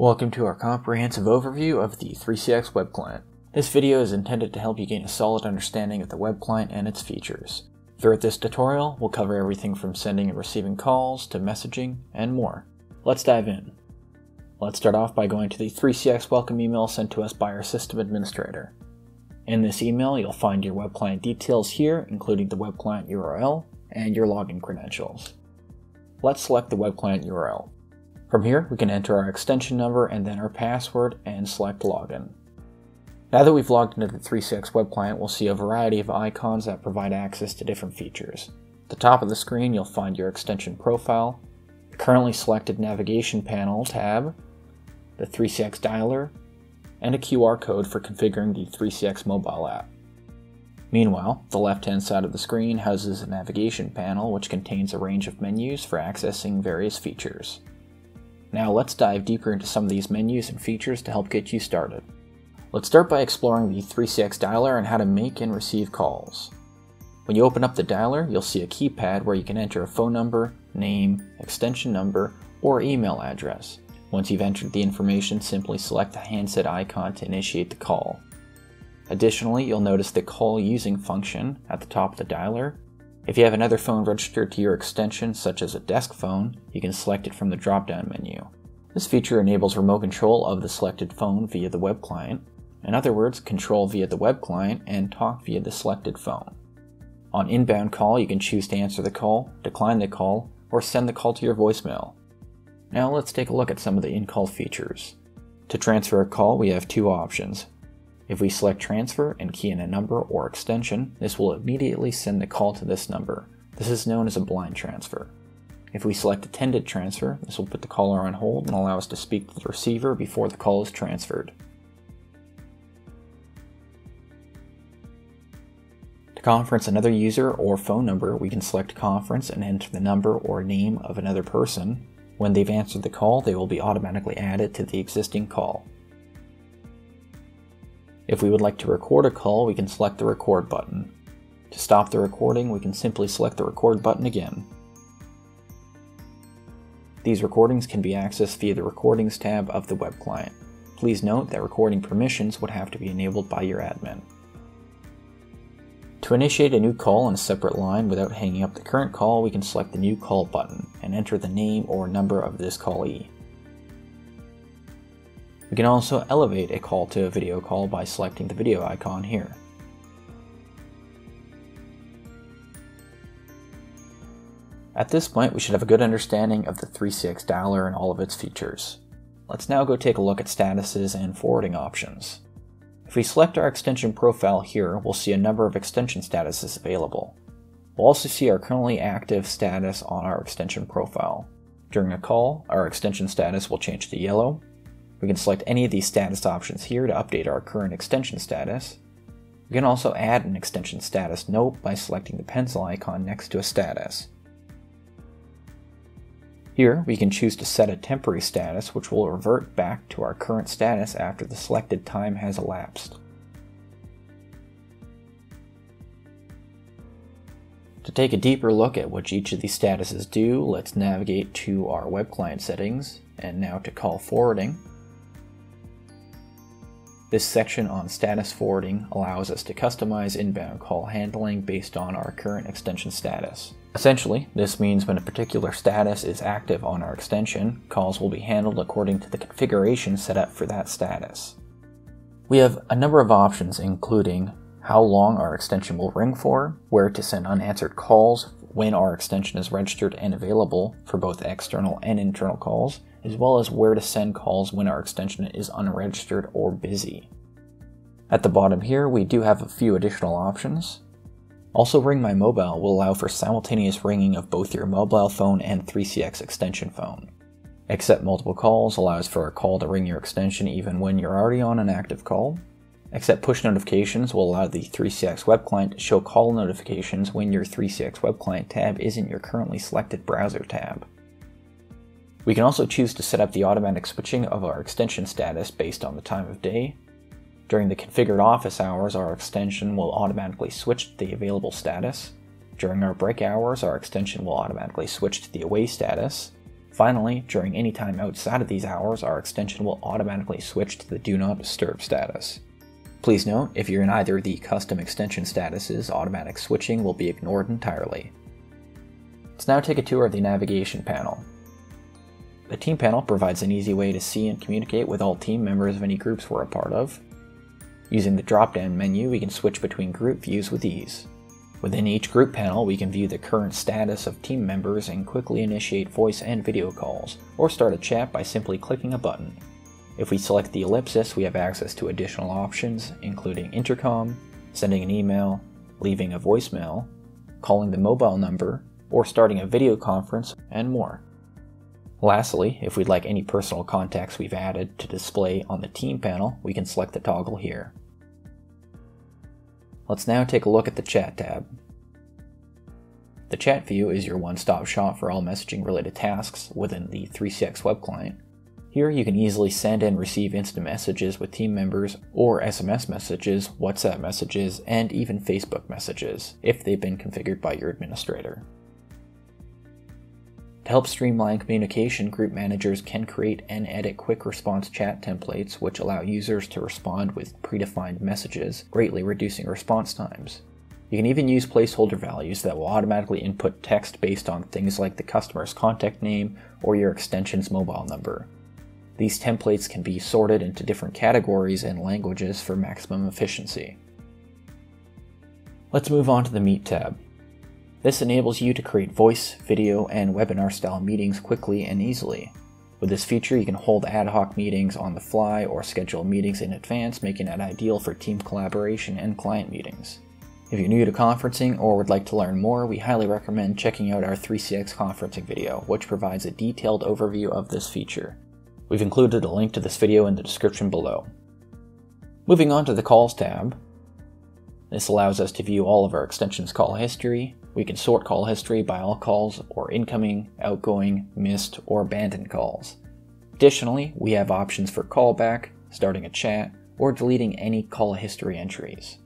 Welcome to our comprehensive overview of the 3CX web client. This video is intended to help you gain a solid understanding of the web client and its features. Throughout this tutorial, we'll cover everything from sending and receiving calls to messaging and more. Let's dive in. Let's start off by going to the 3CX welcome email sent to us by our system administrator. In this email, you'll find your web client details here, including the web client URL and your login credentials. Let's select the web client URL. From here, we can enter our extension number and then our password and select login. Now that we've logged into the 3CX web client, we'll see a variety of icons that provide access to different features. At the top of the screen, you'll find your extension profile, the currently selected navigation panel tab, the 3CX dialer, and a QR code for configuring the 3CX mobile app. Meanwhile, the left-hand side of the screen houses a navigation panel which contains a range of menus for accessing various features. Now let's dive deeper into some of these menus and features to help get you started. Let's start by exploring the 3CX dialer and how to make and receive calls. When you open up the dialer, you'll see a keypad where you can enter a phone number, name, extension number, or email address. Once you've entered the information, simply select the handset icon to initiate the call. Additionally, you'll notice the call using function at the top of the dialer if you have another phone registered to your extension, such as a desk phone, you can select it from the drop-down menu. This feature enables remote control of the selected phone via the web client. In other words, control via the web client and talk via the selected phone. On inbound call, you can choose to answer the call, decline the call, or send the call to your voicemail. Now let's take a look at some of the in-call features. To transfer a call, we have two options, if we select transfer and key in a number or extension, this will immediately send the call to this number. This is known as a blind transfer. If we select attended transfer, this will put the caller on hold and allow us to speak to the receiver before the call is transferred. To conference another user or phone number, we can select conference and enter the number or name of another person. When they've answered the call, they will be automatically added to the existing call. If we would like to record a call, we can select the record button. To stop the recording, we can simply select the record button again. These recordings can be accessed via the Recordings tab of the web client. Please note that recording permissions would have to be enabled by your admin. To initiate a new call on a separate line without hanging up the current call, we can select the New Call button and enter the name or number of this callee. We can also elevate a call to a video call by selecting the video icon here. At this point, we should have a good understanding of the 3CX dialer and all of its features. Let's now go take a look at statuses and forwarding options. If we select our extension profile here, we'll see a number of extension statuses available. We'll also see our currently active status on our extension profile. During a call, our extension status will change to yellow, we can select any of these status options here to update our current extension status. We can also add an extension status note by selecting the pencil icon next to a status. Here, we can choose to set a temporary status which will revert back to our current status after the selected time has elapsed. To take a deeper look at what each of these statuses do, let's navigate to our web client settings and now to call forwarding. This section on status forwarding allows us to customize inbound call handling based on our current extension status. Essentially, this means when a particular status is active on our extension, calls will be handled according to the configuration set up for that status. We have a number of options including how long our extension will ring for, where to send unanswered calls when our extension is registered and available for both external and internal calls, as well as where to send calls when our extension is unregistered or busy. At the bottom here, we do have a few additional options. Also Ring My Mobile will allow for simultaneous ringing of both your mobile phone and 3CX extension phone. Accept multiple calls allows for a call to ring your extension even when you're already on an active call. Accept push notifications will allow the 3CX web client to show call notifications when your 3CX web client tab isn't your currently selected browser tab. We can also choose to set up the automatic switching of our extension status based on the time of day. During the configured office hours, our extension will automatically switch to the available status. During our break hours, our extension will automatically switch to the away status. Finally, during any time outside of these hours, our extension will automatically switch to the Do Not Disturb status. Please note, if you're in either of the custom extension statuses, automatic switching will be ignored entirely. Let's now take a tour of the navigation panel. The team panel provides an easy way to see and communicate with all team members of any groups we're a part of. Using the drop-down menu, we can switch between group views with ease. Within each group panel, we can view the current status of team members and quickly initiate voice and video calls, or start a chat by simply clicking a button. If we select the ellipsis, we have access to additional options, including intercom, sending an email, leaving a voicemail, calling the mobile number, or starting a video conference, and more. Lastly, if we'd like any personal contacts we've added to display on the team panel, we can select the toggle here. Let's now take a look at the chat tab. The chat view is your one-stop shop for all messaging related tasks within the 3CX web client, here you can easily send and receive instant messages with team members or SMS messages, WhatsApp messages, and even Facebook messages if they've been configured by your administrator. To help streamline communication, group managers can create and edit quick response chat templates which allow users to respond with predefined messages, greatly reducing response times. You can even use placeholder values that will automatically input text based on things like the customer's contact name or your extension's mobile number. These templates can be sorted into different categories and languages for maximum efficiency. Let's move on to the Meet tab. This enables you to create voice, video, and webinar style meetings quickly and easily. With this feature, you can hold ad hoc meetings on the fly or schedule meetings in advance, making it ideal for team collaboration and client meetings. If you're new to conferencing or would like to learn more, we highly recommend checking out our 3CX conferencing video, which provides a detailed overview of this feature. We've included a link to this video in the description below. Moving on to the Calls tab. This allows us to view all of our extension's call history. We can sort call history by all calls or incoming, outgoing, missed, or abandoned calls. Additionally, we have options for callback, starting a chat, or deleting any call history entries.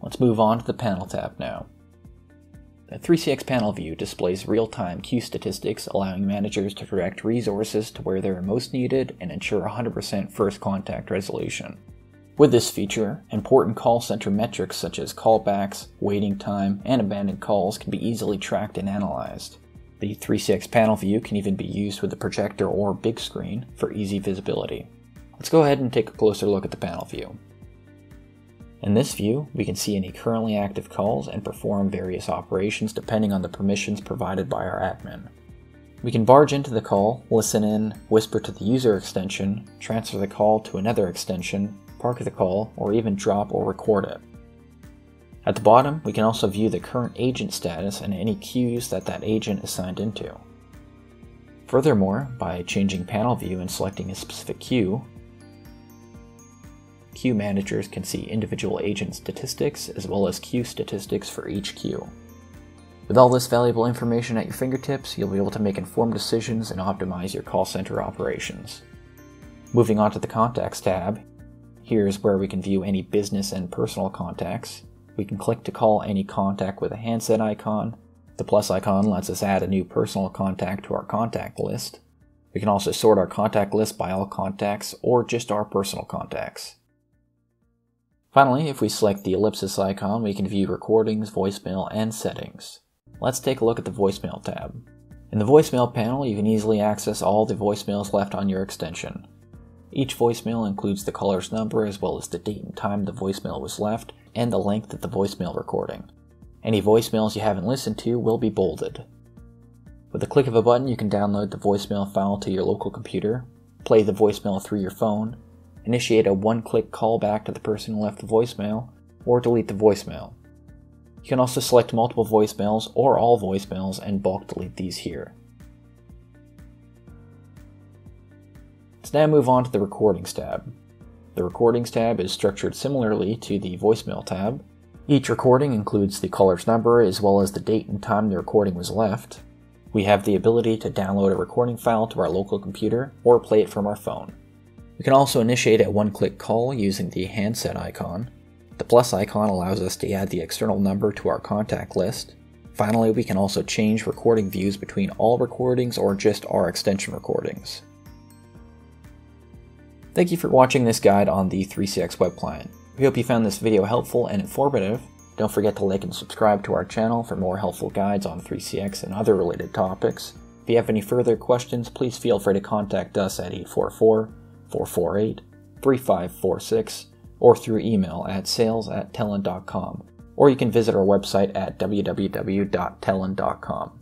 Let's move on to the Panel tab now. The 3CX panel view displays real-time queue statistics allowing managers to direct resources to where they are most needed and ensure 100% first contact resolution. With this feature, important call center metrics such as callbacks, waiting time, and abandoned calls can be easily tracked and analyzed. The 3CX panel view can even be used with a projector or big screen for easy visibility. Let's go ahead and take a closer look at the panel view. In this view, we can see any currently active calls and perform various operations depending on the permissions provided by our admin. We can barge into the call, listen in, whisper to the user extension, transfer the call to another extension, park the call, or even drop or record it. At the bottom, we can also view the current agent status and any queues that that agent is signed into. Furthermore, by changing panel view and selecting a specific queue, queue managers can see individual agent statistics as well as queue statistics for each queue. With all this valuable information at your fingertips, you'll be able to make informed decisions and optimize your call center operations. Moving on to the Contacts tab, here's where we can view any business and personal contacts. We can click to call any contact with a handset icon. The plus icon lets us add a new personal contact to our contact list. We can also sort our contact list by all contacts or just our personal contacts. Finally, if we select the ellipsis icon, we can view recordings, voicemail, and settings. Let's take a look at the voicemail tab. In the voicemail panel, you can easily access all the voicemails left on your extension. Each voicemail includes the caller's number as well as the date and time the voicemail was left and the length of the voicemail recording. Any voicemails you haven't listened to will be bolded. With the click of a button, you can download the voicemail file to your local computer, play the voicemail through your phone, initiate a one-click callback to the person who left the voicemail, or delete the voicemail. You can also select multiple voicemails or all voicemails and bulk delete these here. Now move on to the Recordings tab. The Recordings tab is structured similarly to the Voicemail tab. Each recording includes the caller's number as well as the date and time the recording was left. We have the ability to download a recording file to our local computer or play it from our phone. We can also initiate a one-click call using the handset icon. The plus icon allows us to add the external number to our contact list. Finally, we can also change recording views between all recordings or just our extension recordings. Thank you for watching this guide on the 3CX web client. We hope you found this video helpful and informative. Don't forget to like and subscribe to our channel for more helpful guides on 3CX and other related topics. If you have any further questions, please feel free to contact us at 844 448 3546 or through email at sales at. Or you can visit our website at www.telin.com.